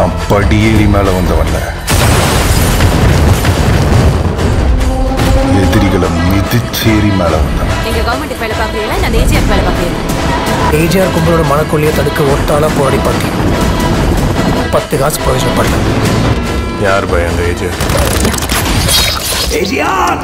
நான் படியேறி மேல வந்தவன்ல எதிரிகளை மிதிச்சேறி மேல வந்தவன் நீங்க கவர்மெண்ட் வேலை பாக்குறீங்களா நான் ஏஜிஆர் வேலை பாக்குறீங்க ஏஜிஆர் கும்பலோட மனக்கொள்ளையை தடுக்க ஒத்தால போராடி பார்த்தேன் பத்து காசு பிரயோஜனப்படல யார் பயம் அந்த ஏஜிஆர் ஏஜிஆர்